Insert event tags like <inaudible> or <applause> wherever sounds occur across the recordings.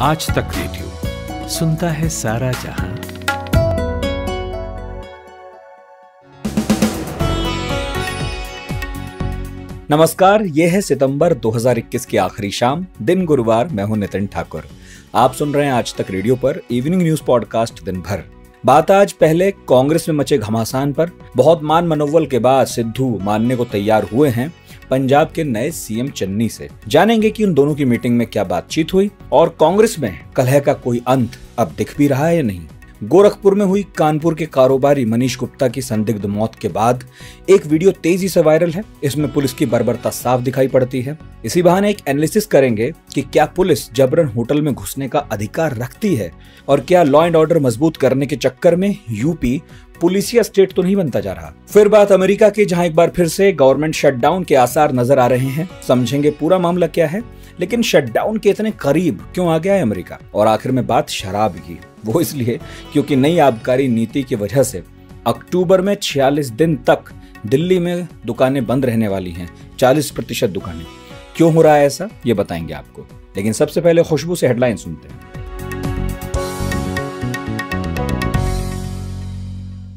आज तक रेडियो सुनता है सारा जहाँ। नमस्कार, ये है सितंबर 2021 की आखिरी शाम। दिन गुरुवार, मैं हूँ नितिन ठाकुर। आप सुन रहे हैं आज तक रेडियो पर इवनिंग न्यूज़ पॉडकास्ट दिन भर बात आज पहले कांग्रेस में मचे घमासान पर। बहुत मान मनोवल के बाद सिद्धू मानने को तैयार हुए हैं। पंजाब के नए सीएम चन्नी से जानेंगे कि उन दोनों की मीटिंग में क्या बातचीत हुई और कांग्रेस में कलह का कोई अंत अब दिख भी रहा है या नहीं। गोरखपुर में हुई कानपुर के कारोबारी मनीष गुप्ता की संदिग्ध मौत के बाद एक वीडियो तेज़ी से वायरल है। इसमें पुलिस की बर्बरता साफ़ दिखाई पड़ती है। इसी बहाने एक एनालिसिस करेंगे कि क्या पुलिस जबरन होटल में घुसने का अधिकार रखती है और क्या लॉ एंड ऑर्डर मज़बूत करने के चक्कर में यूपी पुलिसिया स्टेट तो नहीं बनता जा रहा। फिर बात अमेरिका की, जहाँ एक बार फिर से गवर्नमेंट शटडाउन के आसार नज़र आ रहे हैं। समझेंगे पूरा मामला क्या है? लेकिन शटडाउन के इतने करीब क्यों आ गया है अमेरिका? और आखिर में बात शराब की वो इसलिए क्योंकि नई आबकारी नीति की वजह से अक्टूबर में 46 दिन तक दिल्ली में दुकानें बंद रहने वाली हैं। 40 प्रतिशत दुकानें। क्यों हो रहा है ऐसा? ये बताएँगे आपको। लेकिन सबसे पहले खुशबू से हेडलाइन सुनते हैं।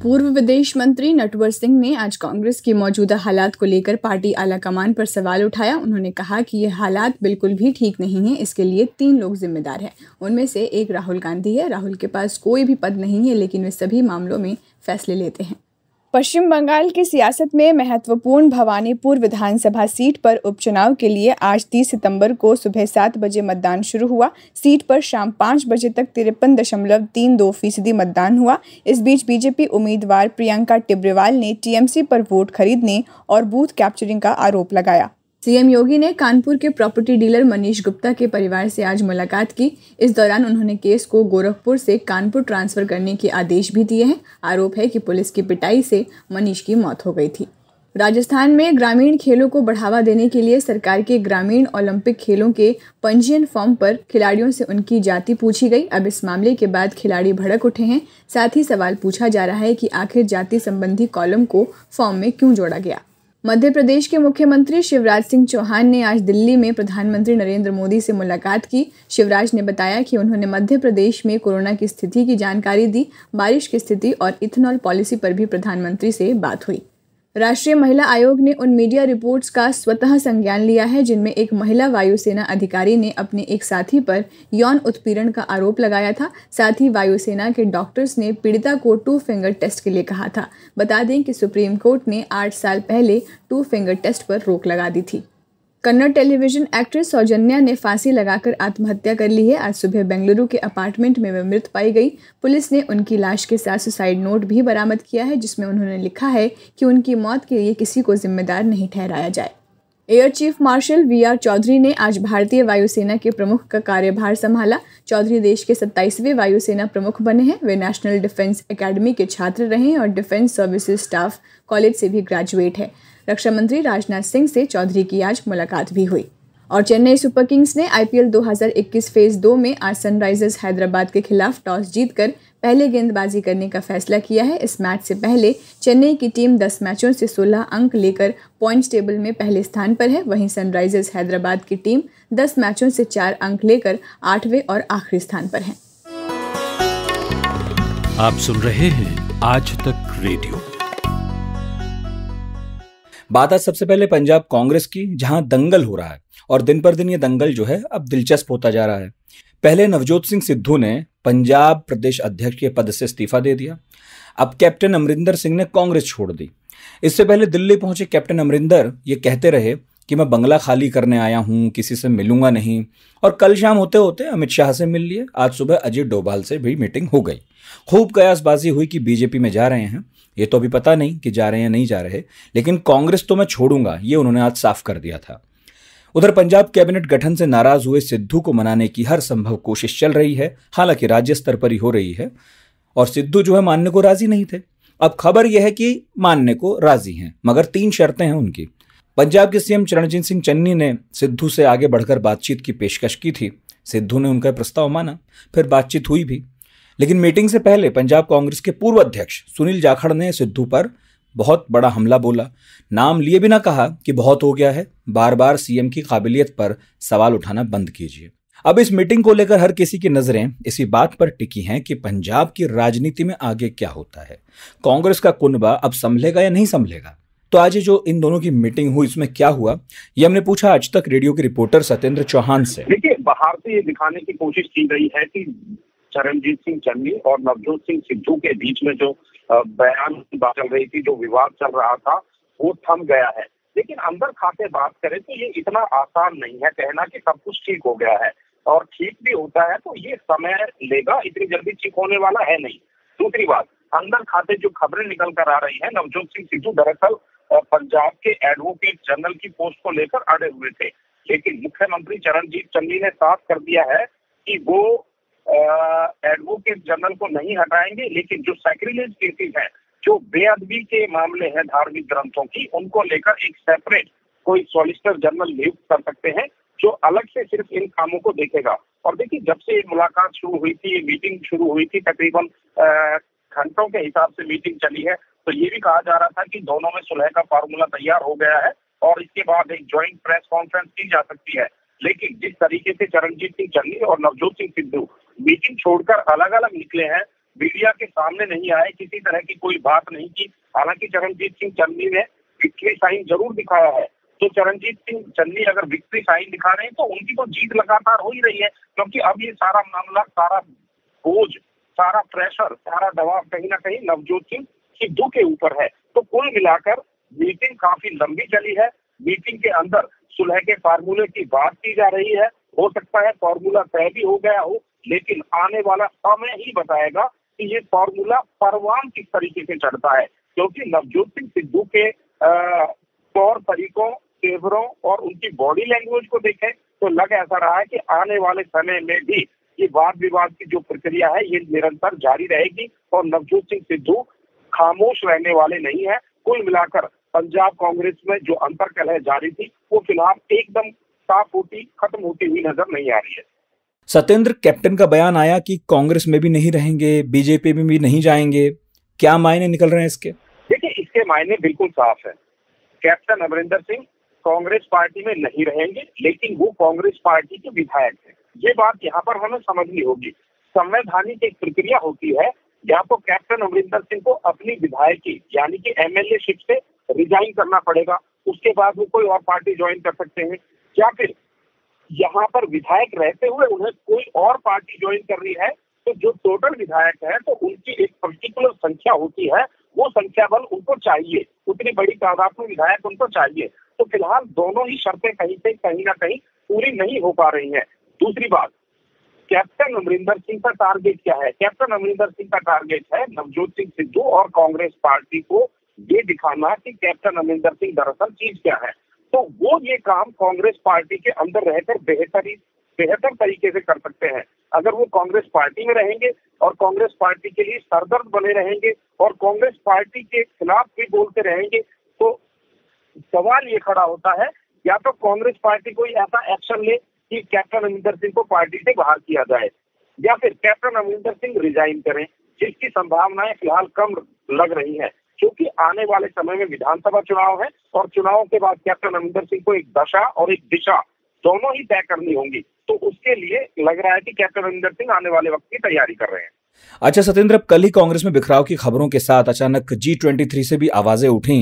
पूर्व विदेश मंत्री नटवर सिंह ने आज कांग्रेस की मौजूदा हालात को लेकर पार्टी आलाकमान पर सवाल उठाया। उन्होंने कहा कि ये हालात बिल्कुल भी ठीक नहीं है। इसके लिए तीन लोग जिम्मेदार हैं। उनमें से एक राहुल गांधी है। राहुल के पास कोई भी पद नहीं है, लेकिन वे सभी मामलों में फैसले लेते हैं। पश्चिम बंगाल की सियासत में महत्वपूर्ण भवानीपुर विधानसभा सीट पर उपचुनाव के लिए आज 30 सितंबर को सुबह सात बजे मतदान शुरू हुआ। सीट पर शाम पाँच बजे तक तिरपन दशमलव तीन दो फ़ीसदी मतदान हुआ। इस बीच बीजेपी उम्मीदवार प्रियंका टिब्रेवाल ने टीएमसी पर वोट खरीदने और बूथ कैप्चरिंग का आरोप लगाया। सीएम योगी ने कानपुर के प्रॉपर्टी डीलर मनीष गुप्ता के परिवार से आज मुलाकात की। इस दौरान उन्होंने केस को गोरखपुर से कानपुर ट्रांसफ़र करने के आदेश भी दिए हैं। आरोप है कि पुलिस की पिटाई से मनीष की मौत हो गई थी। राजस्थान में ग्रामीण खेलों को बढ़ावा देने के लिए सरकार के ग्रामीण ओलंपिक खेलों के पंजीयन फॉर्म पर खिलाड़ियों से उनकी जाति पूछी गई। अब इस मामले के बाद खिलाड़ी भड़क उठे हैं। साथ ही सवाल पूछा जा रहा है कि आखिर जाति संबंधी कॉलम को फॉर्म में क्यों जोड़ा गया? मध्य प्रदेश के मुख्यमंत्री शिवराज सिंह चौहान ने आज दिल्ली में प्रधानमंत्री नरेंद्र मोदी से मुलाकात की। शिवराज ने बताया कि उन्होंने मध्य प्रदेश में कोरोना की स्थिति की जानकारी दी, बारिश की स्थिति और इथेनॉल पॉलिसी पर भी प्रधानमंत्री से बात हुई। राष्ट्रीय महिला आयोग ने उन मीडिया रिपोर्ट्स का स्वतः संज्ञान लिया है, जिनमें एक महिला वायुसेना अधिकारी ने अपने एक साथी पर यौन उत्पीड़न का आरोप लगाया था। साथ ही वायुसेना के डॉक्टर्स ने पीड़िता को टू फिंगर टेस्ट के लिए कहा था। बता दें कि सुप्रीम कोर्ट ने आठ साल पहले टू फिंगर टेस्ट पर रोक लगा दी थी। कन्नड़ टेलीविज़न एक्ट्रेस सौजन्या ने फांसी लगाकर आत्महत्या कर ली है। आज सुबह बेंगलुरु के अपार्टमेंट में वे मृत पाई गई। पुलिस ने उनकी लाश के साथ सुसाइड नोट भी बरामद किया है, जिसमें उन्होंने लिखा है कि उनकी मौत के लिए किसी को जिम्मेदार नहीं ठहराया जाए। Air chief marshal V R Chaudhary ने आज भारतीय वायुसेना के प्रमुख का कार्यभार संभाला। चौधरी देश के सत्ताईसवें वायुसेना प्रमुख बने हैं। वे नेशनल डिफेंस एकेडमी के छात्र रहे और डिफेंस सर्विसेज़ स्टाफ कॉलेज से भी ग्रेजुएट है। रक्षा मंत्री राजनाथ सिंह से चौधरी की आज मुलाकात भी हुई। और चेन्नई सुपर किंग्स ने आईपीएल 2021 फ़ेज़ दो में आज सनराइजर्स हैदराबाद के खिलाफ टॉस जीतकर पहले गेंदबाजी करने का फैसला किया है। इस मैच से पहले चेन्नई की टीम 10 मैचों से 16 अंक लेकर पॉइंट्स टेबल में पहले स्थान पर है। वहीं सनराइजर्स हैदराबाद की टीम 10 मैचों से चार अंक लेकर आठवें और आखिरी स्थान पर है। आप सुन रहे हैं आज तक रेडियो। बात आज सबसे पहले पंजाब कांग्रेस की, जहाँ दंगल हो रहा है, और दिन पर दिन ये दंगल जो है अब दिलचस्प होता जा रहा है। पहले नवजोत सिंह सिद्धू ने पंजाब प्रदेश अध्यक्ष के पद से इस्तीफा दे दिया। अब कैप्टन अमरिंदर सिंह ने कांग्रेस छोड़ दी। इससे पहले दिल्ली पहुँचे कैप्टन अमरिंदर, ये कहते रहे कि मैं बंगला खाली करने आया हूँ, किसी से मिलूँगा नहीं, और कल शाम होते होते अमित शाह से मिल लिए। आज सुबह अजीत डोभाल से भी मीटिंग हो गई। खूब कयासबाजी हुई कि बीजेपी में जा रहे हैं। ये तो अभी पता नहीं कि जा रहे हैं या नहीं जा रहे, लेकिन कांग्रेस तो मैं छोड़ूँगा, ये उन्होंने आज साफ़ कर दिया था। उधर पंजाब कैबिनेट गठन से नाराज़ हुए सिद्धू को मनाने की हर संभव कोशिश चल रही है, हालाँकि राज्य स्तर पर ही हो रही है, और सिद्धू जो है मानने को राज़ी नहीं थे। अब खबर यह है कि मानने को राज़ी हैं, मगर तीन शर्तें हैं उनकी। पंजाब के सीएम चरणजीत सिंह चन्नी ने सिद्धू से आगे बढ़कर बातचीत की पेशकश की थी। सिद्धू ने उनका प्रस्ताव माना, फिर बातचीत हुई भी। लेकिन मीटिंग से पहले पंजाब कांग्रेस के पूर्व अध्यक्ष सुनील जाखड़ ने सिद्धू पर बहुत बड़ा हमला बोला। नाम लिए बिना कहा कि बहुत हो गया है बार बार सीएम की काबिलियत पर सवाल उठाना बंद कीजिए। अब इस मीटिंग को लेकर हर किसी की नज़रें इसी बात पर टिकी हैं कि पंजाब की राजनीति में आगे क्या होता है। कांग्रेस का कुनबा अब संभलेगा या नहीं संभलेगा? तो आज जो इन दोनों की मीटिंग हुई, इसमें क्या हुआ? ये हमने पूछा आज तक रेडियो के रिपोर्टर सत्येंद्र चौहान से। देखिए, बाहर से ये दिखाने की कोशिश की गई है कि चरणजीत सिंह चन्नी और नवजोत सिंह सिद्धू के बीच में जो बयान चल रही थी, जो विवाद चल रहा था, वो थम गया है। लेकिन अंदर खाते बात करें तो ये इतना आसान नहीं है कहना कि सब कुछ ठीक हो गया है। और ठीक भी होता है तो ये समय लेगा, इतनी जल्दी ठीक होने वाला है नहीं। दूसरी बात, अंदर खाते जो खबरें निकल कर आ रही है, नवजोत सिंह सिद्धू दरअसल पंजाब के एडवोकेट जनरल की पोस्ट को लेकर अड़े हुए थे। लेकिन मुख्यमंत्री चरणजीत चन्नी ने साफ़ कर दिया है कि वो एडवोकेट जनरल को नहीं हटाएँगे, लेकिन जो सैक्रिलेज केसेज है, जो बेअदबी के मामले हैं धार्मिक ग्रंथों की, उनको लेकर एक सेपरेट कोई सॉलिसिटर जनरल नियुक्त कर सकते हैं, जो अलग से सिर्फ़ इन कामों को देखेगा। और देखिए, जब से मुलाकात शुरू हुई थी मीटिंग शुरू हुई थी, तकरीबन घंटों के हिसाब से मीटिंग चली है तो ये भी कहा जा रहा था कि दोनों में सुलह का फार्मूला तैयार हो गया है, और इसके बाद एक ज्वाइंट प्रेस कॉन्फ्रेंस की जा सकती है। लेकिन जिस तरीके से चरणजीत सिंह चन्नी और नवजोत सिंह सिद्धू मीटिंग छोड़कर अलग अलग निकले हैं। मीडिया के सामने नहीं आए, किसी तरह की कोई बात नहीं की। हालाँकि चरणजीत सिंह चन्नी ने विक्ट्री साइन ज़रूर दिखाया है। तो चरणजीत सिंह चन्नी अगर विक्ट्री साइन दिखा रहे हैं तो उनकी तो जीत लगातार हो ही रही है, क्योंकि अब ये सारा मामला, सारा बोझ, सारा प्रेशर सारा दबाव कहीं ना कहीं नवजोत सिंह सिद्धू के ऊपर है। तो कुल मिलाकर मीटिंग काफ़ी लंबी चली है। मीटिंग के अंदर सुलह के फार्मूले की बात की जा रही है। हो सकता है फॉर्मूला तय भी हो गया हो लेकिन आने वाला समय ही बताएगा कि ये फॉर्मूला परवान किस तरीके से चढ़ता है, क्योंकि नवजोत सिंह सिद्धू के तौर तरीकों तेवरों और उनकी बॉडी लैंग्वेज को देखें तो लग ऐसा रहा है कि आने वाले समय में भी ये वाद विवाद की जो प्रक्रिया है, ये निरंतर जारी रहेगी और नवजोत सिंह सिद्धू खामोश रहने वाले नहीं है। कुल मिलाकर पंजाब कांग्रेस में जो अंतर है जारी थी, वो फ़िलहाल एकदम साफ़ होती, खत्म होती हुई नज़र नहीं आ रही है। सत्येंद्र कैप्टन का बयान आया कि कांग्रेस में भी नहीं रहेंगे, बीजेपी में भी नहीं जाएँगे। क्या मायने निकल रहे हैं इसके? देखिए, इसके मायने बिल्कुल साफ़ है। कैप्टन अमरिंदर सिंह कांग्रेस पार्टी में नहीं रहेंगे, लेकिन वो कांग्रेस पार्टी के विधायक है। ये बात यहाँ पर हमें समझनी होगी। संवैधानिक एक प्रक्रिया होती है, यहाँ तो कैप्टन अमरिंदर सिंह को अपनी विधायकी, यानी कि एमएलए शिप से रिजाइन करना पड़ेगा। उसके बाद वो कोई और पार्टी ज्वाइन कर सकते हैं। या फिर यहाँ पर विधायक रहते हुए उन्हें कोई और पार्टी ज्वाइन कर रही है तो जो टोटल विधायक है तो उनकी एक पर्टिकुलर संख्या होती है, वो संख्या बल उनको चाहिए। उतनी बड़ी तादाद में विधायक उनको चाहिए। तो फ़िलहाल दोनों ही शर्तें कहीं से कहीं ना कहीं पूरी नहीं हो पा रही हैं। दूसरी बात कैप्टन अमरिंदर सिंह का टारगेट क्या है? कैप्टन अमरिंदर सिंह का टारगेट है नवजोत सिंह सिद्धू और कांग्रेस पार्टी को ये दिखाना कि कैप्टन अमरिंदर सिंह दरअसल चीज़ क्या है। तो वो ये काम कांग्रेस पार्टी के अंदर रहकर बेहतरी, बेहतर तरीके से कर सकते हैं। अगर वो कांग्रेस पार्टी में रहेंगे और कांग्रेस पार्टी के लिए सरदर्द बने रहेंगे और कांग्रेस पार्टी के खिलाफ भी बोलते रहेंगे तो सवाल ये खड़ा होता है, या तो कांग्रेस पार्टी कोई ऐसा एक्शन ले कि कैप्टन अमरिंदर सिंह को पार्टी से बाहर किया जाए, या फिर कैप्टन अमरिंदर सिंह रिजाइन करें, जिसकी संभावनाएँ फ़िलहाल कम लग रही है। क्योंकि आने वाले समय में विधानसभा चुनाव है और चुनाव के बाद कैप्टन अमरिंदर सिंह को एक दशा और एक दिशा दोनों ही तय करनी होंगी तो उसके लिए लग रहा है कि कैप्टन अमरिंदर सिंह आने वाले वक्त की तैयारी कर रहे हैं। अच्छा सत्येंद्र अब कल ही कांग्रेस में बिखराव की खबरों के साथ अचानक जी ट्वेंटी थ्री से भी आवाज़ें उठी।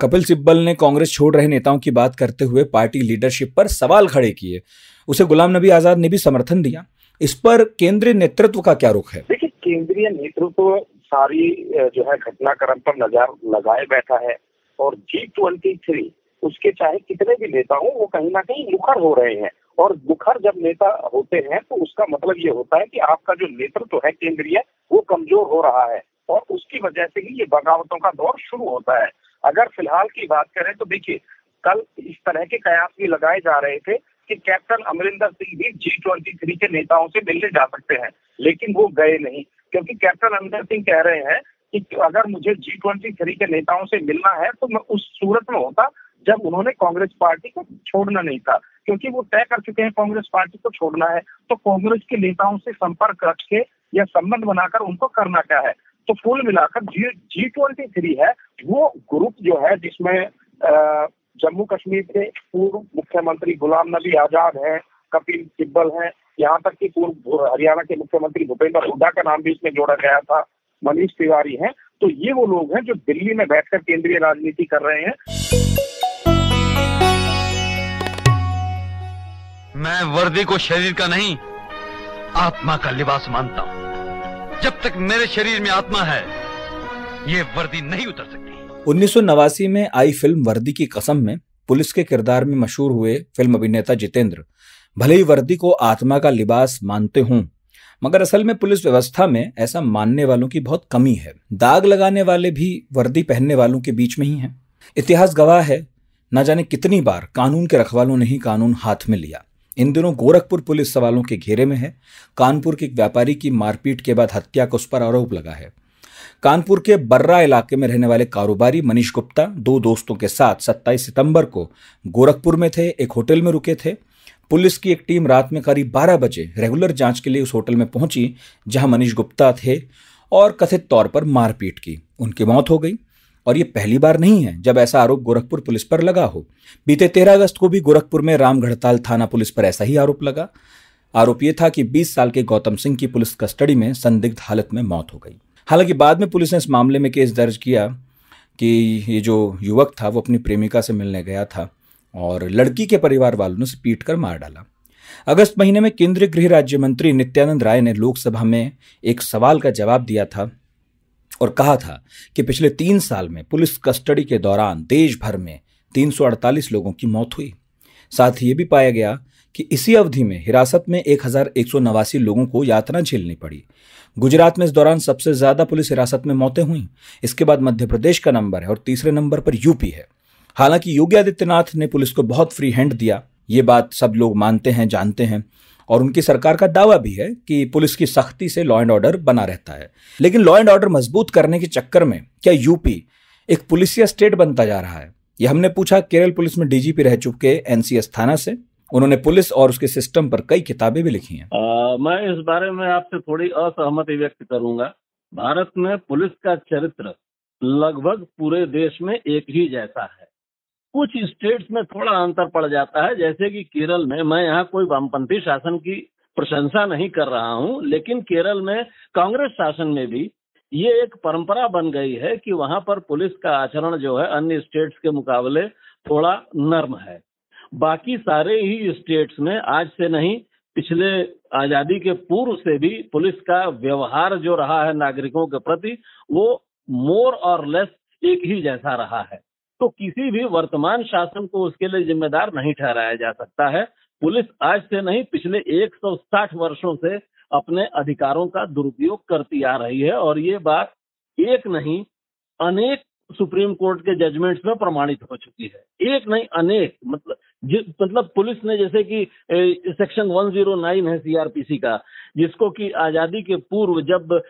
कपिल सिब्बल ने कांग्रेस छोड़ रहे नेताओं की बात करते हुए पार्टी लीडरशिप पर सवाल खड़े किए। उसे गुलाम नबी आज़ाद ने भी समर्थन दिया। इस पर केंद्रीय नेतृत्व का क्या रुख है? देखिए केंद्रीय नेतृत्व सारी जो है घटनाक्रम पर नज़र लगाए बैठा है और जी ट्वेंटी थ्री उसके चाहे कितने भी नेता हो, वो कहीं ना कहीं मुखर हो रहे हैं। और मुखर जब नेता होते हैं तो उसका मतलब ये होता है कि आपका जो नेतृत्व है केंद्रीय, वो कमज़ोर हो रहा है और उसकी वजह से ही ये बगावतों का दौर शुरू होता है। अगर फ़िलहाल की बात करें तो देखिए, कल इस तरह के कयास भी लगाए जा रहे थे कि कैप्टन अमरिंदर सिंह भी जी ट्वेंटी थ्री के नेताओं से मिलने जा सकते हैं, लेकिन वो गए नहीं। क्योंकि कैप्टन अमरिंदर सिंह कह रहे हैं कि अगर मुझे जी ट्वेंटी थ्री के नेताओं से मिलना है तो मैं उस सूरत में होता जब उन्होंने कांग्रेस पार्टी को छोड़ना नहीं था। क्योंकि वो तय कर चुके हैं कांग्रेस पार्टी को छोड़ना है तो कांग्रेस के नेताओं से संपर्क रख के या संबंध बनाकर उनको करना क्या है? तो कुल मिलाकर जी जी ट्वेंटी थ्री है, वो ग्रुप जो है, जिसमें जम्मू कश्मीर के पूर्व मुख्यमंत्री गुलाम नबी आज़ाद है, कपिल सिब्बल हैं यहाँ तक कि पूर्व हरियाणा के मुख्यमंत्री भूपेंद्र हुड्डा का नाम भी इसमें जोड़ा गया था मनीष तिवारी हैं। तो ये वो लोग हैं जो दिल्ली में बैठकर केंद्रीय राजनीति कर रहे हैं। मैं वर्दी को शरीर का नहीं आत्मा का लिबास मानता हूँ। जब तक मेरे शरीर में आत्मा है ये वर्दी नहीं उतर सकती। उन्नीस सौ नवासी में आई फ़िल्म वर्दी की कसम में पुलिस के किरदार में मशहूर हुए फ़िल्म अभिनेता जितेंद्र। भले ही वर्दी को आत्मा का लिबास मानते हूँ, मगर असल में पुलिस व्यवस्था में ऐसा मानने वालों की बहुत कमी है। दाग लगाने वाले भी वर्दी पहनने वालों के बीच में ही हैं। इतिहास गवाह है, न जाने कितनी बार कानून के रखवालों ने ही कानून हाथ में लिया। इन दिनों गोरखपुर पुलिस सवालों के घेरे में है। कानपुर के एक व्यापारी की मारपीट के बाद हत्या का उस पर आरोप लगा है। कानपुर के बर्रा इलाके में रहने वाले कारोबारी मनीष गुप्ता दो दोस्तों के साथ 27 सितंबर को गोरखपुर में थे, एक होटल में रुके थे। पुलिस की एक टीम रात में करीब 12 बजे रेगुलर जाँच के लिए उस होटल में पहुँची, जहाँ मनीष गुप्ता थे और कथित तौर पर मारपीट की। उनकी मौत हो गई और ये पहली बार नहीं है जब ऐसा आरोप गोरखपुर पुलिस पर लगा हो। बीते तेरह अगस्त को भी गोरखपुर में रामगढ़ताल थाना पुलिस पर ऐसा ही आरोप लगा। आरोप यह था कि 20 साल के गौतम सिंह की पुलिस कस्टडी में संदिग्ध हालत में मौत हो गई। हालाँकि बाद में पुलिस ने इस मामले में केस दर्ज किया कि ये जो युवक था, वो अपनी प्रेमिका से मिलने गया था। और लड़की के परिवार वालों ने उसे पीट कर मार डाला। अगस्त महीने में केंद्रीय गृह राज्य मंत्री नित्यानंद राय ने लोकसभा में एक सवाल का जवाब दिया था और कहा था कि पिछले तीन साल में पुलिस कस्टडी के दौरान देश भर में 348 लोगों की मौत हुई। साथ ही ये भी पाया गया कि इसी अवधि में हिरासत में एक हज़ार एक सौ नवासी लोगों को यातना झेलनी पड़ी। गुजरात में इस दौरान सबसे ज़्यादा पुलिस हिरासत में मौतें हुई। इसके बाद मध्य प्रदेश का नंबर है और तीसरे नंबर पर यूपी है। हालाँकि योगी आदित्यनाथ ने पुलिस को बहुत फ्री हैंड दिया। ये बात सब लोग मानते हैं, जानते हैं। और उनकी सरकार का दावा भी है कि पुलिस की सख्ती से लॉ एंड ऑर्डर बना रहता है। लेकिन लॉ एंड ऑर्डर मज़बूत करने के चक्कर में क्या यूपी एक पुलिसिया स्टेट बनता जा रहा है? यह हमने पूछा केरल पुलिस में डीजीपी रह चुके एनसीएस थाना से। उन्होंने पुलिस और उसके सिस्टम पर कई किताबें भी लिखी हैं। मैं इस बारे में आपसे थोड़ी असहमति व्यक्त करूँगा। भारत में पुलिस का चरित्र लगभग पूरे देश में एक ही जैसा है। कुछ स्टेट्स में थोड़ा अंतर पड़ जाता है। जैसे कि केरल में मैं यहाँ कोई वामपंथी शासन की प्रशंसा नहीं कर रहा हूँ, लेकिन केरल में कांग्रेस शासन में भी ये एक परंपरा बन गई है कि वहाँ पर पुलिस का आचरण जो है अन्य स्टेट्स के मुकाबले थोड़ा नर्म है। बाकी सारे ही स्टेट्स में आज से नहीं, पिछले आज़ादी के पूर्व से भी पुलिस का व्यवहार जो रहा है नागरिकों के प्रति, वो मोर और लेस एक ही जैसा रहा है। तो किसी भी वर्तमान शासन को उसके लिए जिम्मेदार नहीं ठहराया जा सकता है। पुलिस आज से नहीं, पिछले 160 वर्षों से अपने अधिकारों का दुरुपयोग करती आ रही है और ये बात एक नहीं, अनेक सुप्रीम कोर्ट के जजमेंट्स में प्रमाणित हो चुकी है। एक नहीं, अनेक मतलब मतलब पुलिस ने जैसे कि सेक्शन 109 है सीआरपीसी का, जिसको कि आज़ादी के पूर्व जब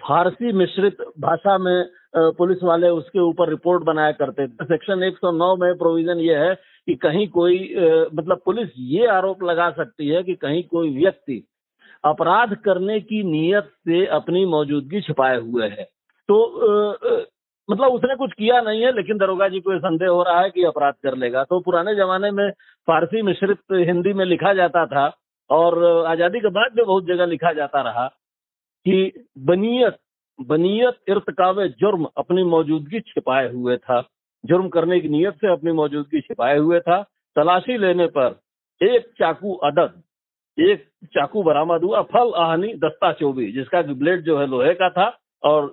फारसी मिश्रित भाषा में पुलिस वाले उसके ऊपर रिपोर्ट बनाया करते थे। सेक्शन 109 में प्रोविज़न ये है कि कहीं कोई मतलब पुलिस ये आरोप लगा सकती है कि कहीं कोई व्यक्ति अपराध करने की नीयत से अपनी मौजूदगी छिपाए हुए है। तो मतलब उसने कुछ किया नहीं है, लेकिन दरोगा जी को यह संदेह हो रहा है कि अपराध कर लेगा। तो पुराने जमाने में फारसी मिश्रित हिंदी में लिखा जाता था और आज़ादी के बाद भी बहुत जगह लिखा जाता रहा कि बनियत बनियत इर्तकाव जुर्म अपनी मौजूदगी छिपाए हुए था। जुर्म करने की नीयत से अपनी मौजूदगी छिपाए हुए था। तलाशी लेने पर एक चाकू अदद, एक चाकू बरामद हुआ फल आहनी दस्ता चौबी, जिसका ब्लेड जो है लोहे का था और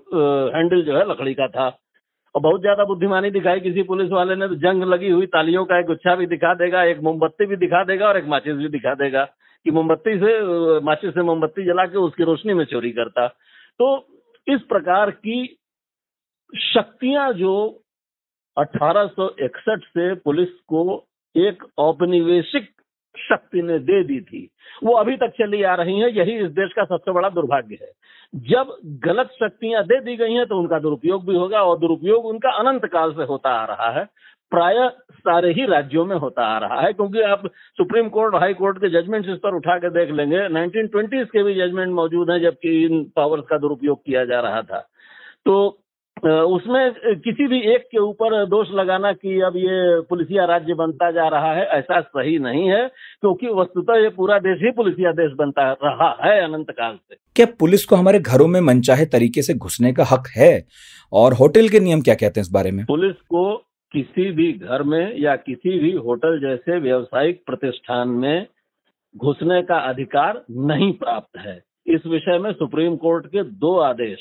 हैंडल जो है लकड़ी का था। और बहुत ज़्यादा बुद्धिमानी दिखाई किसी पुलिस वाले ने तो जंग लगी हुई तालियों का एक गुच्छा भी दिखा देगा, एक मोमबत्ती भी दिखा देगा और एक माचिस भी दिखा देगा कि मोमबत्ती से माचिस से मोमबत्ती जला के उसकी रोशनी में चोरी करता। तो इस प्रकार की शक्तियाँ जो 1861 से पुलिस को एक औपनिवेशिक शक्ति ने दे दी थी, वो अभी तक चली आ रही है, यही इस देश का सबसे बड़ा दुर्भाग्य है। जब गलत शक्तियाँ दे दी गई हैं तो उनका दुरुपयोग भी होगा और दुरुपयोग उनका अनंत काल से होता आ रहा है। प्राय सारे ही राज्यों में होता आ रहा है, क्योंकि आप सुप्रीम कोर्ट, हाई कोर्ट के जजमेंट्स इस पर उठा के देख लेंगे। 1920s के भी जजमेंट मौजूद हैं, जबकि इन पावर्स का दुरुपयोग किया जा रहा था। तो उसमें किसी भी एक के ऊपर दोष लगाना कि अब ये पुलिसिया राज्य बनता जा रहा है ऐसा सही नहीं है क्योंकि वस्तुतः ये पूरा देश ही पुलिसिया देश बनता रहा है अनंत काल से। क्या पुलिस को हमारे घरों में मनचाहे तरीके से घुसने का हक है? और होटल के नियम क्या कहते हैं इस बारे में? पुलिस को किसी भी घर में या किसी भी होटल जैसे व्यावसायिक प्रतिष्ठान में घुसने का अधिकार नहीं प्राप्त है। इस विषय में सुप्रीम कोर्ट के दो आदेश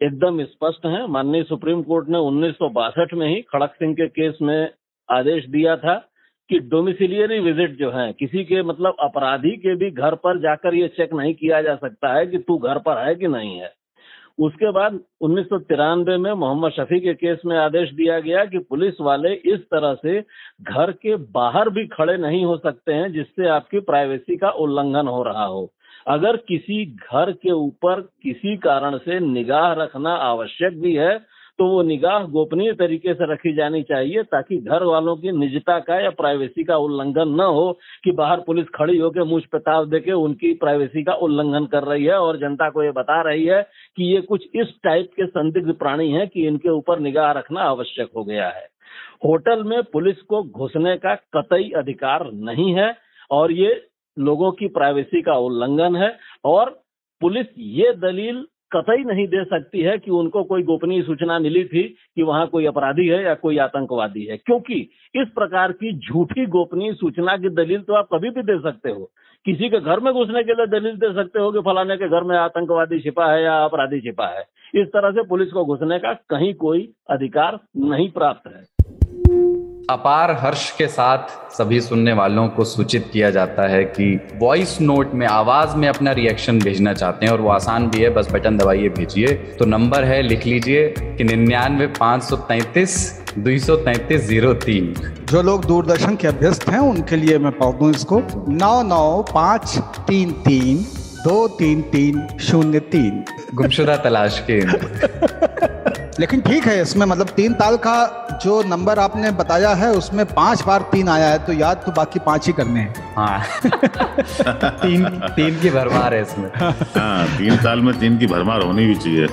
एकदम स्पष्ट है। माननीय सुप्रीम कोर्ट ने उन्नीस सौ बासठ में ही खड़क सिंह के केस में आदेश दिया था कि डोमिसिलियरी विज़िट जो है, किसी के मतलब अपराधी के भी घर पर जाकर ये चेक नहीं किया जा सकता है कि तू घर पर है कि नहीं है। उसके बाद उन्नीस सौ तिरानबे में मोहम्मद शफी के केस में आदेश दिया गया कि पुलिस वाले इस तरह से घर के बाहर भी खड़े नहीं हो सकते हैं, जिससे आपकी प्राइवेसी का उल्लंघन हो रहा हो। अगर किसी घर के ऊपर किसी कारण से निगाह रखना आवश्यक भी है तो वो निगाह गोपनीय तरीके से रखी जानी चाहिए, ताकि घर वालों की निजता का या प्राइवेसी का उल्लंघन न हो कि बाहर पुलिस खड़ी होकर मुझ पे ताव देके उनकी प्राइवेसी का उल्लंघन कर रही है और जनता को ये बता रही है कि ये कुछ इस टाइप के संदिग्ध प्राणी हैं कि इनके ऊपर निगाह रखना आवश्यक हो गया है। होटल में पुलिस को घुसने का कतई अधिकार नहीं है और ये लोगों की प्राइवेसी का उल्लंघन है और पुलिस ये दलील कतई नहीं दे सकती है कि उनको कोई गोपनीय सूचना मिली थी कि वहाँ कोई अपराधी है या कोई आतंकवादी है। क्योंकि इस प्रकार की झूठी गोपनीय सूचना की दलील तो आप कभी भी दे सकते हो। किसी के घर में घुसने के लिए दलील दे सकते हो कि फलाने के घर में आतंकवादी छिपा है या अपराधी छिपा है। इस तरह से पुलिस को घुसने का कहीं कोई अधिकार नहीं प्राप्त है। अपार हर्ष के साथ सभी सुनने वालों को सूचित किया जाता है कि वॉइस नोट में आवाज़ में अपना रिएक्शन भेजना चाहते हैं और वो आसान भी है बस बटन दबाइए भेजिए। तो नंबर है लिख लीजिए कि निन्यानवे पाँच सौ तैतीस दो सौ तैतीस ज़ीरो तीन। जो लोग दूरदर्शन के अभ्यस्त हैं उनके लिए मैं पढ़ दूँ इसको। नौ नौ पाँच तीन तीन दो तीन तीन शून्य तीन। गुमशुदा तलाश के <laughs> लेकिन ठीक है इसमें मतलब तीन ताल का जो नंबर आपने बताया है उसमें पाँच बार तीन आया है तो याद तो बाकी पाँच ही करने हैं। हाँ। <laughs> तीन तीन की भरमार है इसमें। हाँ तीन साल में तीन की भरमार होनी भी चाहिए।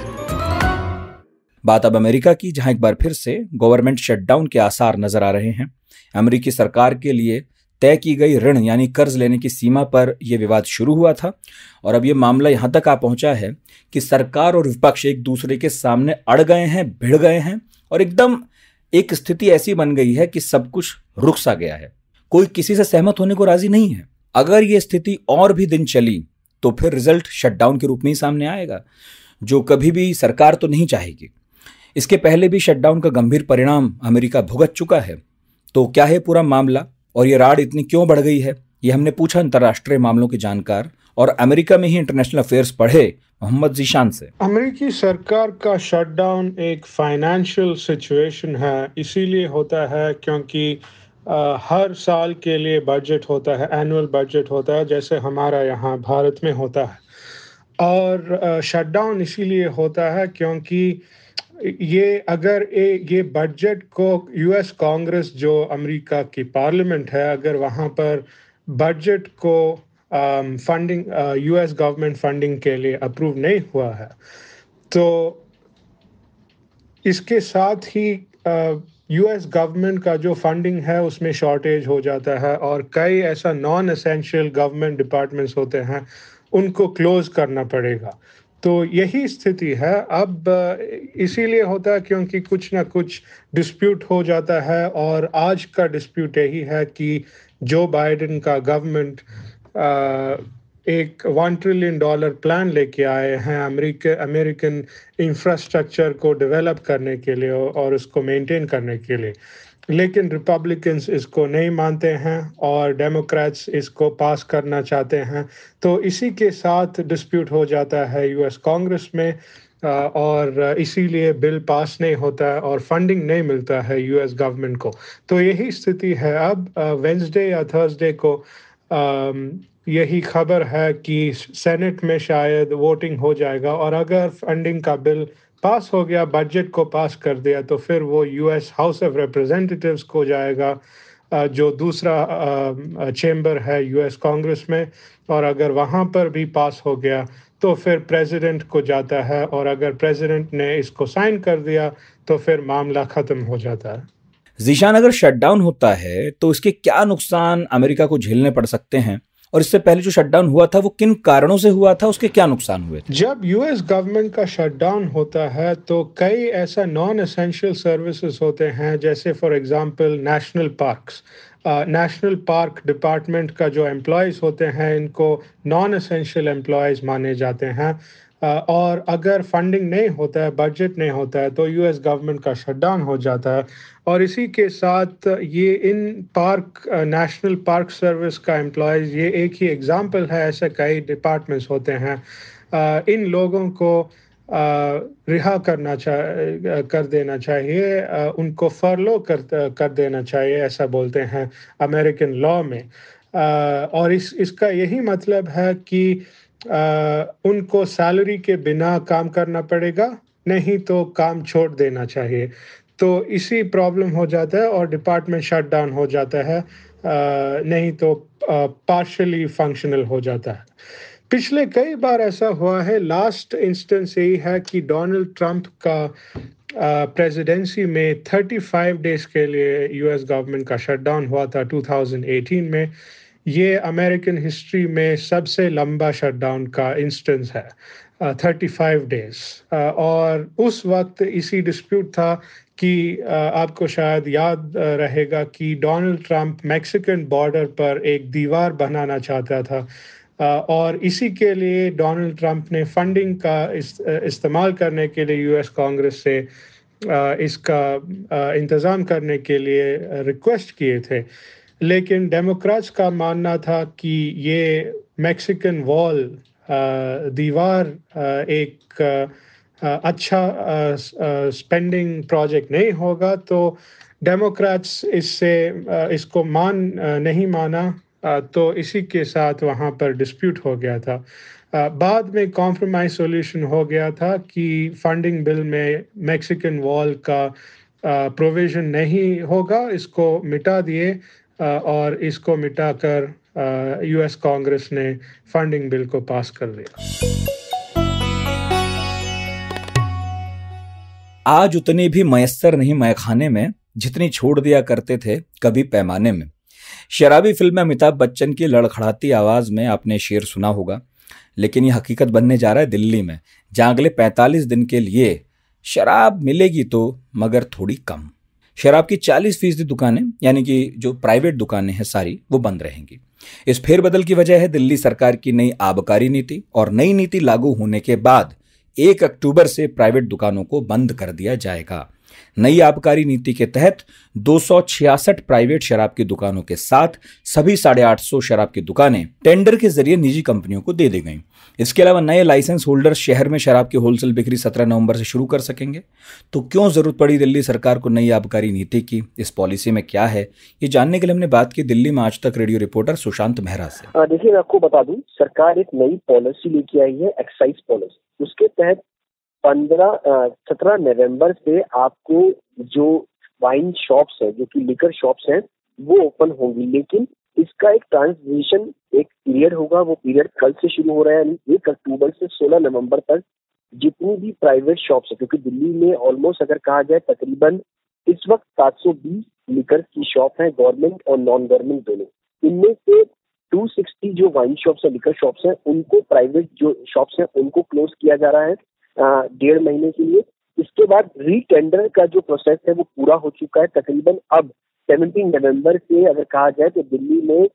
बात अब अमेरिका की जहाँ एक बार फिर से गवर्नमेंट शटडाउन के आसार नज़र आ रहे हैं। अमेरिकी सरकार के लिए तय की गई ऋण यानी कर्ज लेने की सीमा पर यह विवाद शुरू हुआ था और अब यह मामला यहाँ तक आ पहुँचा है कि सरकार और विपक्ष एक दूसरे के सामने अड़ गए हैं, भिड़ गए हैं और एकदम एक स्थिति ऐसी बन गई है कि सब कुछ रुक सा गया है। कोई किसी से सहमत होने को राज़ी नहीं है। अगर यह स्थिति और भी दिन चली तो फिर रिज़ल्ट शटडाउन के रूप में ही सामने आएगा, जो कभी भी सरकार तो नहीं चाहेगी। इसके पहले भी शटडाउन का गंभीर परिणाम अमेरिका भुगत चुका है। तो क्या है पूरा मामला? और ये राड इतनी क्यों बढ़ गई है? ये हमने पूछा अंतर्राष्ट्रीय मामलों के जानकार और अमेरिका में ही इंटरनेशनल अफेयर्स पढ़े मोहम्मद जीशान से। अमेरिकी सरकार का शटडाउन एक फाइनेंशियल सिचुएशन है इसीलिए होता है क्योंकि आ, हर साल के लिए बजट होता है एनुअल बजट होता है जैसे हमारा यहाँ भारत में होता है। और शटडाउन इसीलिए होता है क्योंकि ये अगर ए, ये बजट को यूएस कांग्रेस जो अमेरिका की पार्लियामेंट है अगर वहाँ पर बजट को फंडिंग यूएस गवर्नमेंट फंडिंग के लिए अप्रूव नहीं हुआ है तो इसके साथ ही यूएस uh, गवर्नमेंट का जो फंडिंग है उसमें शॉर्टेज हो जाता है और कई ऐसा नॉन एसेंशियल गवर्नमेंट डिपार्टमेंट्स होते हैं उनको क्लोज करना पड़ेगा। तो यही स्थिति है। अब इसीलिए होता है क्योंकि कुछ ना कुछ डिस्प्यूट हो जाता है और आज का डिस्प्यूट यही है कि जो बाइडेन का गवर्नमेंट एक वन ट्रिलियन डॉलर प्लान लेके आए हैं अमेरिका अमेरिकन इंफ्रास्ट्रक्चर को डेवलप करने के लिए और उसको मेंटेन करने के लिए। लेकिन रिपब्लिकन्स इसको नहीं मानते हैं और डेमोक्रेट्स इसको पास करना चाहते हैं। तो इसी के साथ डिस्प्यूट हो जाता है यूएस कांग्रेस में और इसीलिए बिल पास नहीं होता है और फंडिंग नहीं मिलता है यूएस गवर्नमेंट को। तो यही स्थिति है अब वेंसडे या थर्सडे को यही खबर है कि सेनेट में शायद वोटिंग हो जाएगा और अगर फंडिंग का बिल पास हो गया बजट को पास कर दिया तो फिर वो यूएस हाउस ऑफ़ रिप्रेजेंटेटिव्स को जाएगा जो दूसरा चेंबर है यूएस कांग्रेस में, और अगर वहाँ पर भी पास हो गया तो फिर प्रेसिडेंट को जाता है, और अगर प्रेसिडेंट ने इसको साइन कर दिया तो फिर मामला ख़त्म हो जाता है। जीशान, अगर शटडाउन होता है तो इसके क्या नुकसान अमेरिका को झेलने पड़ सकते हैं? और इससे पहले जो शटडाउन हुआ था, वो किन कारणों से हुआ था, उसके क्या नुकसान हुए थे? जब यूएस गवर्नमेंट का शटडाउन होता है तो कई ऐसा नॉन एसेंशियल सर्विसेज़ होते हैं, जैसे for example national parks national park department का जो एम्प्लॉयज़ होते हैं, इनको नॉन असेंशियल एम्प्लॉयज़ माने जाते हैं। और अगर फंडिंग नहीं होता है बजट नहीं होता है तो यूएस गवर्नमेंट का शटडाउन हो जाता है। और इसी के साथ ये इन पार्क नेशनल पार्क सर्विस का एम्प्लॉयज़ ये एक ही एग्जांपल है, ऐसे कई डिपार्टमेंट्स होते हैं। इन लोगों को रिहा करना चाह कर देना चाहिए उनको फरलो कर कर देना चाहिए, ऐसा बोलते हैं अमेरिकन लॉ में। और इस, इसका यही मतलब है कि उनको सैलरी के बिना काम करना पड़ेगा, नहीं तो काम छोड़ देना चाहिए। तो इसी प्रॉब्लम हो जाता है और डिपार्टमेंट शट डाउन हो जाता है नहीं तो पार्शली फंक्शनल हो जाता है। पिछले कई बार ऐसा हुआ है लास्ट इंस्टेंस यही है कि डोनाल्ड ट्रंप का प्रेसिडेंसी में 35 डेज़ के लिए यूएस गवर्नमेंट का शटडाउन हुआ था 2018 में। ये अमेरिकन हिस्ट्री में सबसे लंबा शटडाउन का इंस्टेंस है थर्टी फाइव डेज़ और उस वक्त इसी डिस्प्यूट था कि uh, आपको शायद याद रहेगा कि डोनाल्ड ट्रंप मैक्सिकन बॉर्डर पर एक दीवार बनाना चाहता था। और इसी के लिए डोनाल्ड ट्रंप ने फंडिंग का इस्तेमाल करने के लिए यूएस कांग्रेस से इसका इंतज़ाम करने के लिए रिक्वेस्ट किए थे। लेकिन डेमोक्रेट्स का मानना था कि ये मैक्सिकन वॉल दीवार एक अच्छा स्पेंडिंग प्रोजेक्ट नहीं होगा तो डेमोक्रेट्स इससे इसको मान नहीं माना। तो इसी के साथ वहाँ पर डिस्प्यूट हो गया था। बाद में कॉम्प्रोमाइज सॉल्यूशन हो गया था कि फंडिंग बिल में मैक्सिकन वॉल का प्रोविज़न नहीं होगा, इसको मिटा दिए और इसको मिटाकर यूएस कांग्रेस ने फंडिंग बिल को पास कर दिया। आज उतनी भी मयसर नहीं मैखाने में जितनी छोड़ दिया करते थे कभी पैमाने में। शराबी फ़िल्म में अमिताभ बच्चन की लड़खड़ाती आवाज़ में आपने शेर सुना होगा, लेकिन ये हकीकत बनने जा रहा है दिल्ली में, जहाँ अगले 45 दिन के लिए शराब मिलेगी तो मगर थोड़ी कम। शराब की 40 फ़ीसदी दुकानें, यानी कि जो प्राइवेट दुकानें हैं सारी, वो बंद रहेंगी। इस फेरबदल की वजह है दिल्ली सरकार की नई आबकारी नीति और नई नीति लागू होने के बाद एक अक्टूबर से प्राइवेट दुकानों को बंद कर दिया जाएगा। नई आबकारी नीति के तहत दो सौ छियासठ प्राइवेट शराब की दुकानों के साथ सभी साढ़े आठ शराब की दुकानें टेंडर के ज़रिए निजी कंपनियों को दे दी गई। इसके अलावा नए लाइसेंस होल्डर शहर में शराब की होलसेल बिक्री 17 नवंबर से शुरू कर सकेंगे। तो क्यों ज़रूरत पड़ी दिल्ली सरकार को नई आबकारी नीति की? इस पॉलिसी में क्या है? ये जानने के लिए हमने बात की दिल्ली में आज तक रेडियो रिपोर्टर सुशांत मेहरा से। देखिए, मैं आपको बता दूँ, सरकार एक नई पॉलिसी लेके आई है, एक्साइज पॉलिसी। उसके तहत पंद्रह सत्रह नवंबर से आपको जो वाइन शॉप्स है, जो कि लिकर शॉप्स हैं, वो ओपन होंगी। लेकिन इसका एक ट्रांसमिशन एक पीरियड होगा। वो पीरियड कल से शुरू हो रहा है एक अक्टूबर से सोलह नवंबर तक जितनी भी प्राइवेट शॉप्स है, क्योंकि दिल्ली में ऑलमोस्ट अगर कहा जाए, तकरीबन इस वक्त 720 लिकर की शॉप है गवर्नमेंट और नॉन गवर्नमेंट दोनों। इनमें से 260 जो वाइन शॉप्स है लिकर शॉप्स हैं, उनको प्राइवेट जो शॉप्स हैं, उनको क्लोज किया जा रहा है। डेढ़ महीने के लिए। इसके बाद रीटेंडर का जो प्रोसेस है, वो पूरा हो चुका है तकरीबन अब सेवनटीन नवंबर से अगर कहा जाए तो दिल्ली में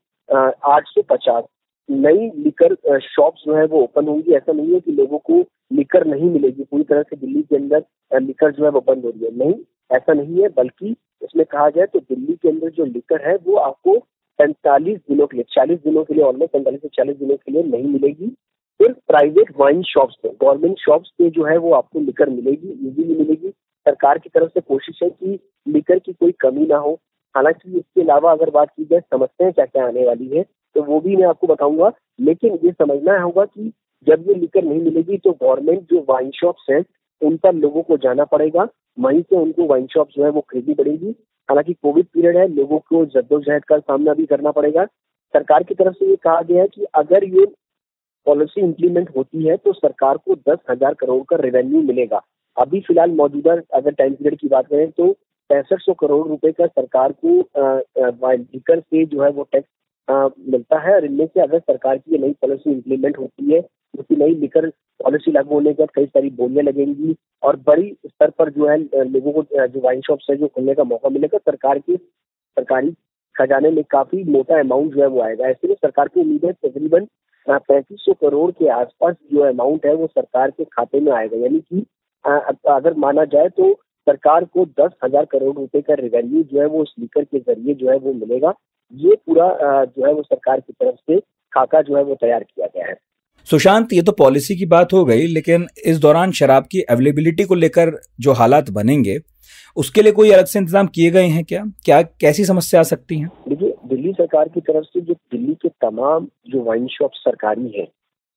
आठ सौ पचास नई लिकर शॉप्स जो है वो ओपन होंगी। ऐसा नहीं है कि लोगों को लिकर नहीं मिलेगी। पूरी तरह से दिल्ली के अंदर लिकर जो है वो बंद हो रही है। नहीं, ऐसा नहीं है, बल्कि इसमें कहा जाए तो दिल्ली के अंदर जो लिकर है, वो आपको पैंतालीस दिनों के लिए, चालीस दिनों के लिए ऑलमोस्ट पैंतालीस से चालीस दिनों के लिए नहीं मिलेगी। सिर्फ़ प्राइवेट वाइन शॉप्स पे गवर्नमेंट शॉप्स पे जो है वो आपको लिकर मिलेगी इजीली मिलेगी। सरकार की तरफ़ से कोशिश है कि लिकर की कोई कमी ना हो। हालाँकि इसके अलावा अगर बात की जाए, समस्याएँ क्या क्या आने वाली है तो वो भी मैं आपको बताऊँगा। लेकिन ये समझना होगा कि जब ये लिकर नहीं मिलेगी तो गवर्नमेंट जो वाइन शॉप्स हैं, उन पर लोगों को जाना पड़ेगा। वहीं से उनको वाइन शॉप जो है वो खरीदनी पड़ेगी। हालाँकि कोविड पीरियड है, लोगों को जद्दोजहद का सामना भी करना पड़ेगा। सरकार की तरफ़ से ये कहा गया है कि अगर ये पॉलिसी इंप्लीमेंट होती है तो सरकार को दस हज़ार करोड़ का रेवेन्यू मिलेगा। अभी फ़िलहाल मौजूदा अगर टाइम पीरियड की बात करें तो पैंसठ सौ करोड़ रुपए का सरकार को लिकर से जो है वो टैक्स मिलता है, और इनमें से अगर सरकार की ये नई पॉलिसी इंप्लीमेंट होती है, उसकी नई लिकर पॉलिसी लागू होने के बाद कई सारी बोलियाँ लगेंगी, और बड़ी स्तर पर जो है लोगों को जो वाइन शॉप्स है, जो खुलने का मौका मिलेगा, सरकार के, सरकारी खजाने में काफ़ी मोटा अमाउंट जो है वो आएगा। ऐसे में सरकार की उम्मीद है, तकरीबन पैंतीस सौ करोड़ के आसपास जो अमाउंट है वो सरकार के खाते में आएगा। यानी कि अगर माना जाए तो सरकार को दस हज़ार करोड़ रुपए का रेवेन्यू जो है वो स्पीकर के ज़रिए जो है वो मिलेगा। ये पूरा जो है वो सरकार की तरफ़ से खाका जो है वो तैयार किया गया है। सुशांत, ये तो पॉलिसी की बात हो गई, लेकिन इस दौरान शराब की अवेलेबिलिटी को लेकर जो हालात बनेंगे उसके लिए कोई अलग से इंतज़ाम किए गए हैं क्या? क्या, कैसी समस्या आ सकती है? देखिए, दिल्ली सरकार की तरफ़ से जो दिल्ली के तमाम जो वाइन शॉप सरकारी है,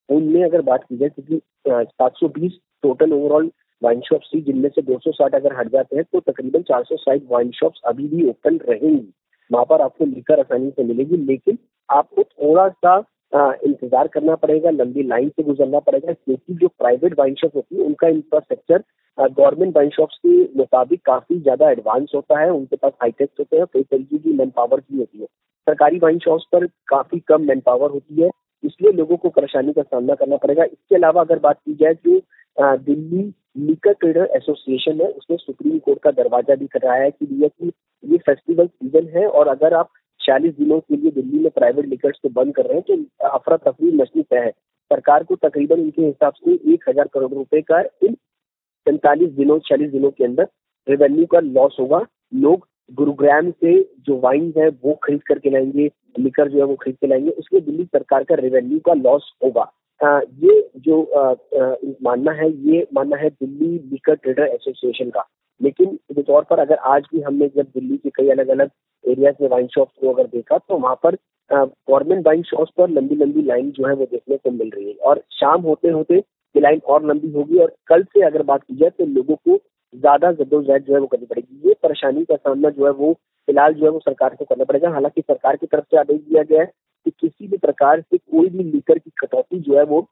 उनमें अगर बात की जाए, क्योंकि सात सौ बीस टोटल ओवरऑल वाइन शॉप्स थी, जिनमें से 260 अगर हट जाते हैं तो तकरीबन 460 वाइन शॉप्स अभी भी ओपन रहेंगी। वहाँ पर आपको लिकर आसानी से मिलेगी, लेकिन आपको थोड़ा सा इंतज़ार करना पड़ेगा, लंबी लाइन से गुजरना पड़ेगा, क्योंकि जो प्राइवेट वाइन शॉप होती है, उनका इंफ्रास्ट्रक्चर गवर्नमेंट वाइन शॉप्स के मुताबिक काफ़ी ज़्यादा एडवांस होता है, उनके पास हाईटेक होते हैं कई तरीके की मैन पावर भी होती है। सरकारी वाइन शॉप्स पर काफ़ी कम मैन पावर होती है, इसलिए लोगों को परेशानी का सामना करना पड़ेगा। इसके अलावा अगर बात की जाए जो दिल्ली लीकर ट्रेडर एसोसिएशन है उसने सुप्रीम कोर्ट का दरवाज़ा भी कराया है कि भैया की ये फेस्टिवल सीज़न है और अगर आप चालीस दिनों के लिए दिल्ली में प्राइवेट लिकर्स को बंद कर रहे हैं तो अफरा तफरी मछली तय है। सरकार को तकरीबन इनके हिसाब से एक हज़ार करोड़ रुपए का इन पैंतालीस दिनों, चालीस दिनों के अंदर रेवेन्यू का लॉस होगा। लोग गुरुग्राम से जो वाइन है, वो खरीद करके लाएँगे लिकर जो है वो खरीद के लाएँगे। उसके दिल्ली सरकार का रेवेन्यू का लॉस होगा। ये जो मानना है, ये मानना है दिल्ली लिकर ट्रेडर एसोसिएशन का। लेकिन तौर पर अगर आज भी हमने जब दिल्ली के कई अलग अलग एरियाज़ में वाइन शॉप को अगर देखा तो वहाँ पर गवर्नमेंट वाइन शॉप्स पर लंबी लंबी लाइन जो है वो देखने को मिल रही है। और शाम होते होते ये लाइन और लंबी होगी और कल से अगर बात की जाए तो लोगों को ज़्यादा जद्दोजहद जो है वो करनी पड़ेगी। ये परेशानी का सामना जो है वो फ़िलहाल जो है वो सरकार को करना पड़ेगा। हालाँकि सरकार की तरफ़ से आदेश दिया गया है कि किसी भी प्रकार से कोई भी लीकर की कटौती जो है वो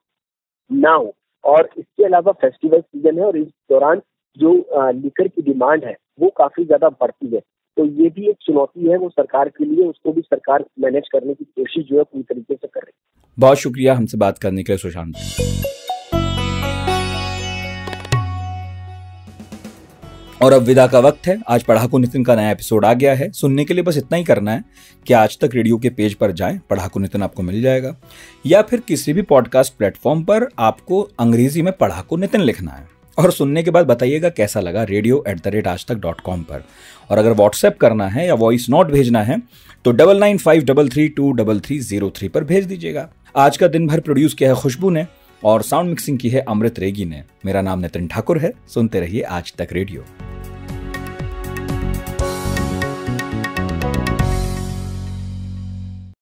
ना हो। और इसके अलावा फेस्टिवल सीज़न है और इस दौरान जो लीकर की डिमांड है, वो काफ़ी ज़्यादा बढ़ती है। तो ये भी एक चुनौती है वो सरकार के लिए, उसको भी सरकार मैनेज करने की कोशिश जो है पूरी तरीके से कर रही है। बहुत शुक्रिया हमसे बात करने के लिए, सुशांत और अब विदा का वक्त है। आज पढ़ाकू नितिन का नया एपिसोड आ गया है। सुनने के लिए बस इतना ही करना है कि आज तक रेडियो के पेज पर जाएँ, पढ़ाकू नितिन आपको मिल जाएगा। या फिर किसी भी पॉडकास्ट प्लेटफॉर्म पर आपको अंग्रेज़ी में पढ़ाकू नितिन लिखना है। और सुनने के बाद बताइएगा कैसा लगा रेडियो एट द रेट आज तक डॉट कॉम पर। और अगर व्हाट्सएप करना है या वॉइस नोट भेजना है तो double nine five double three two double three zero three पर भेज दीजिएगा। आज का दिन भर प्रोड्यूस किया है खुशबू ने और साउंड मिक्सिंग की है अमृत रेगी ने। मेरा नाम नितिन ठाकुर है। सुनते रहिए आज तक रेडियो।